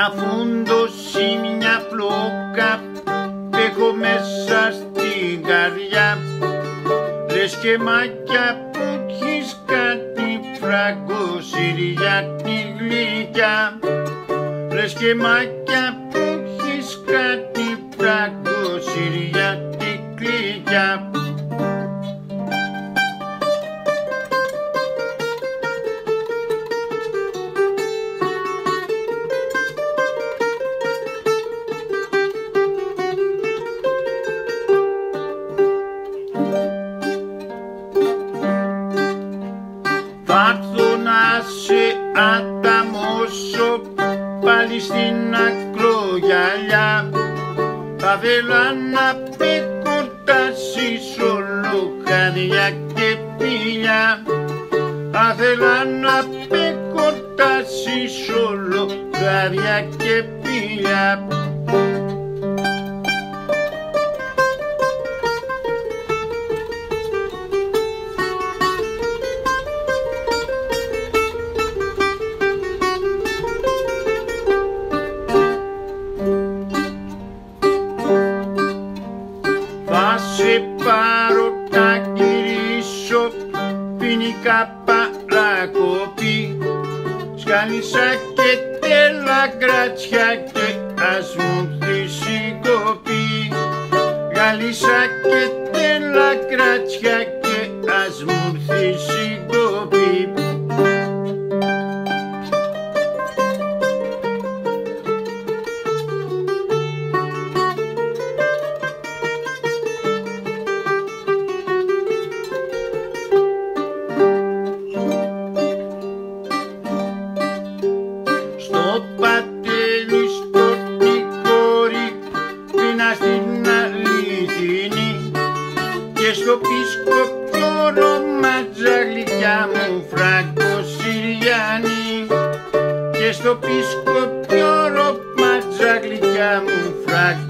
Μια φούντωση, μια φλόκα. Έχω μέσα στην καρδιά. Λες και μάκια που έχεις κάτι φράγκο σιριά τη γλυκιά. Λες και μάκια που έχεις κάτι φράγκο σιριά τη γλυκιά Θα έρθω να σε ανταμώσω πάλι στην ακρογιαλιά Θα θέλω να πεκορτάσεις όλο χάδια και πηλιά. Θα θέλω να πεκορτάσεις όλο χάδια και πηλιά ποινικά παρακοπή. Σκάλισα και τέλα κρατσιά και ας μου θύσει κοπή Γάλισα και τέλα κρατσιά και ας μου θύσει κοπή Στο πατέλι στο τικόρι πίνας στην αληθινή. Και στο πισκοπιό ρομάτζα γλυκιά μου φράγκο Συριανή και στο πισκοπιό ρομάτζα γλυκιά μου φράγκο